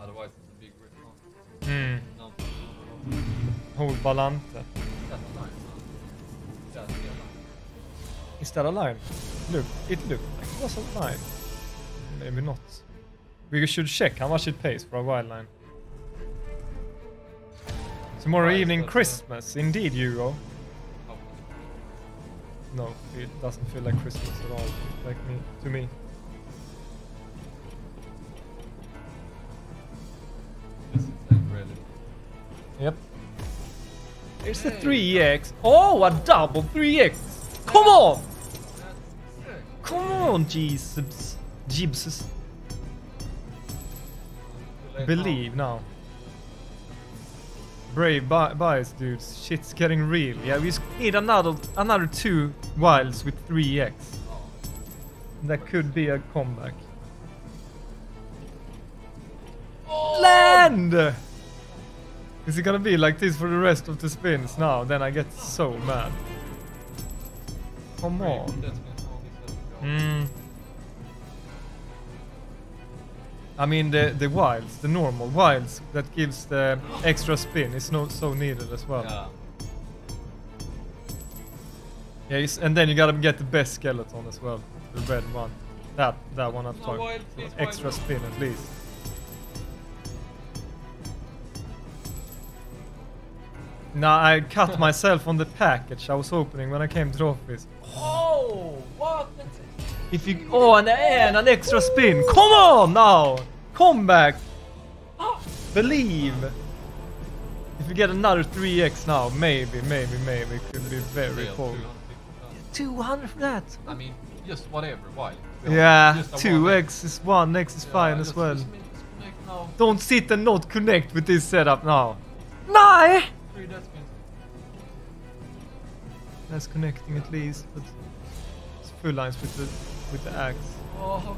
Otherwise it's a big risk. Hmm. no. Hold Balante. Line. huh? That's the line. Is that a line? Look, it looked like it was a line. Maybe not. We should check how much it pays for a wild line. Tomorrow evening, uh, Christmas. Indeed, Hugo. No, it doesn't feel like Christmas at all. Like me, to me. this is like really. Yep. There's the 3x. Oh, a double 3x. Come on! Come on, Jesus. Jesus. Too late Believe now. Brave bu- buys, dudes. Shit's getting real. Yeah, we need another another two wilds with 3x. Oh. That could be a comeback. Oh! Land! Is it gonna be like this for the rest of the spins now? Then I get so mad. Come on. I mean the the wilds, the normal wilds that gives the extra spin is not so needed as well. Yeah. Yeah, and then you gotta get the best skeleton as well, the red one. That that one I'm No talking. so extra wild. spin at least. Now I cut myself on the package I was opening when I came to the office. Oh? If you oh and, and an extra spin, come on now, come back, believe. If you get another 3x now, maybe, maybe, maybe it could be very cool. Uh, 250,000. 200 for that. I mean, just whatever. Why? Yeah, 2x is 1x is Yeah, fine as well. just make this connect now. Don't sit and not connect with this setup now. Death eh? spins. That's connecting at least, but it's full lines with the with the axe. Oh.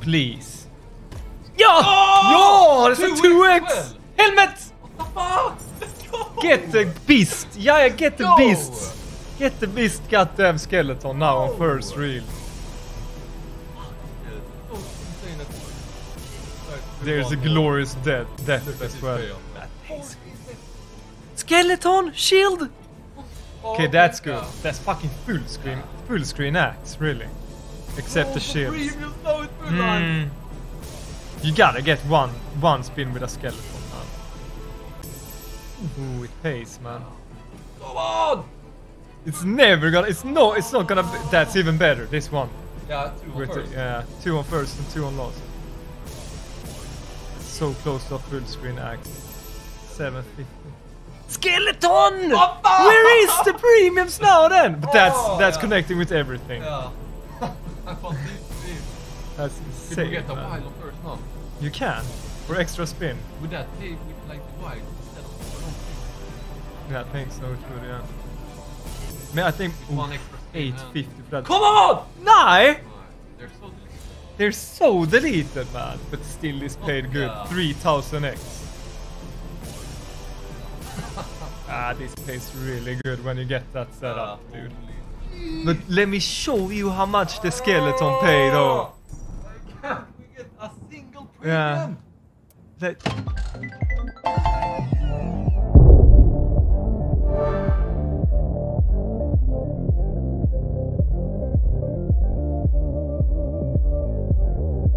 Please. Ja! Oh! ja! Det är 2x 2x! väl? Helmet! What the fuck? Let's go! Get the beast! Yeah, yeah, get the Go! beast! Get the beast goddamn skeleton now on first reel. There's a glorious death, death at as well. Skeleton! Shield! Oh, Okay, that's yeah. good. That's fucking full screen, full screen axe, really. Except Oh, the shields. Previous now it's full line. Mm. You gotta get one one spin with a skeleton, man. Ooh, it pays, man. Come on! It's never gonna. It's no. It's not gonna. Be, that's even better. This one. Yeah, two on With the, first. yeah, two on first and two on last. So close to a full screen axe. 750. Skeleton! What the- Where is the premiums now then? But that's Oh, that's yeah. connecting with everything. Yeah. I thought this, this. That's Could insane. we get a man. wild on first now? You can for extra spin. Would that pay with like the wild instead of the long Yeah, I think so. It would, yeah. Men I think With oh, one extra spin, 850 for that. Come on! Nej! They're so delicious. They're so deleted, man. But still is paid good. Yeah. 3000x. Ah, this pays really good when you get that set up, Yeah, dude. holy But let me show you how much the skeleton paid, though. Why can't we get a single Yeah. Let